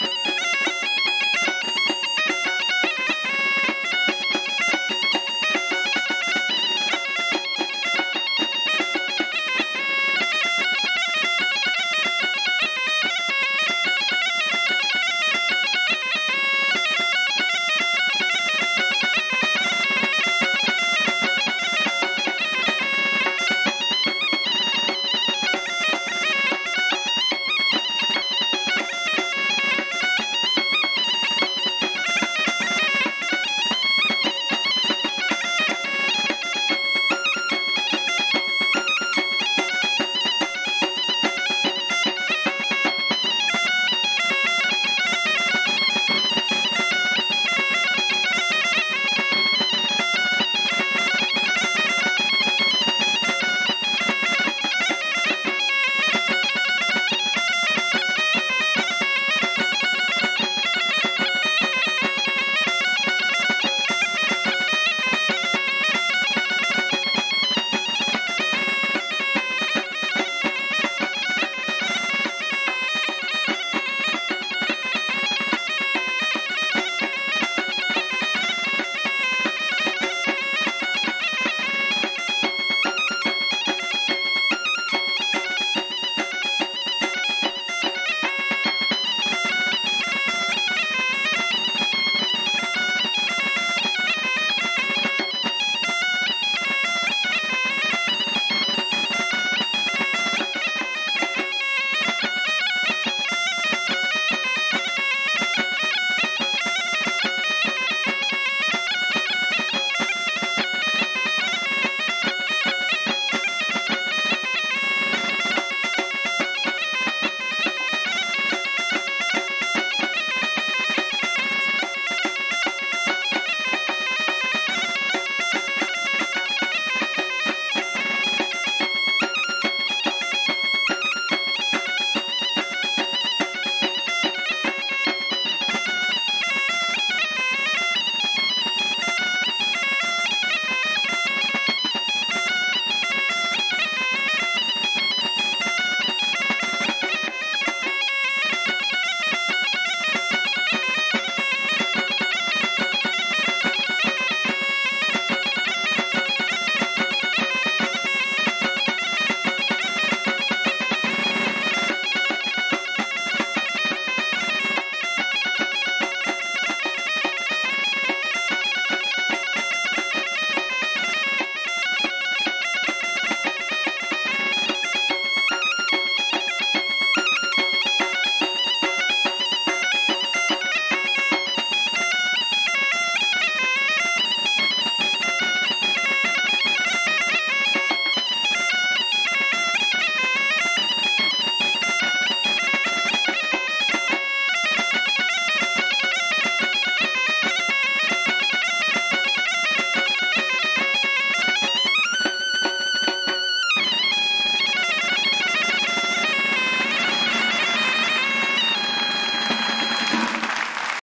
Yeah!